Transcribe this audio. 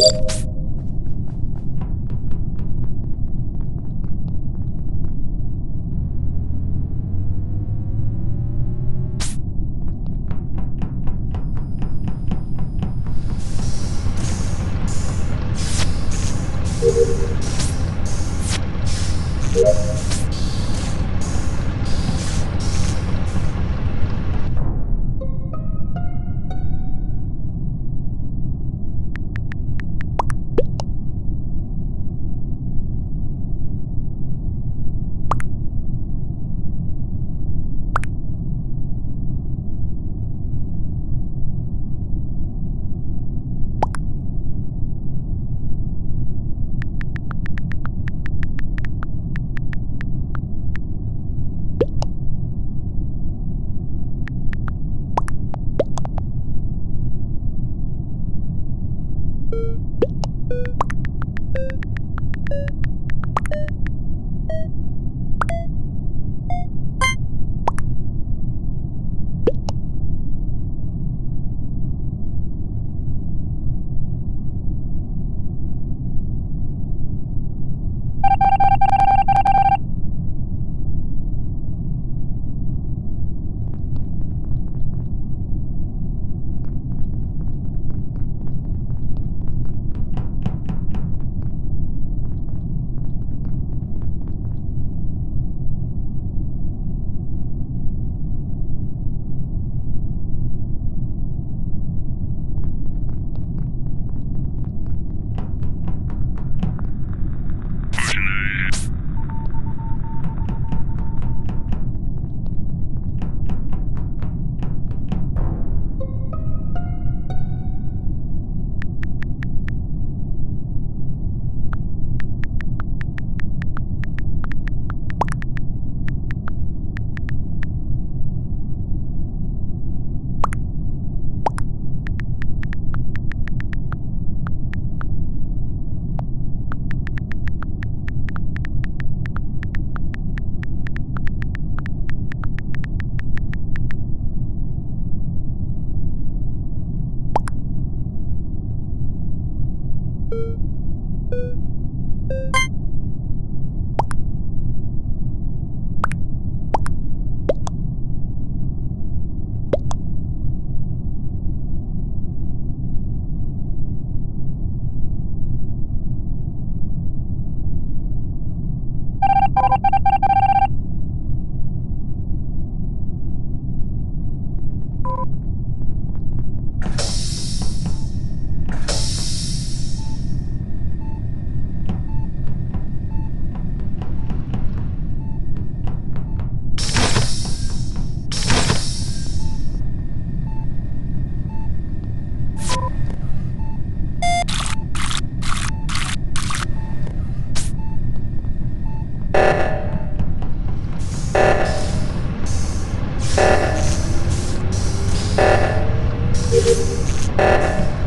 you you you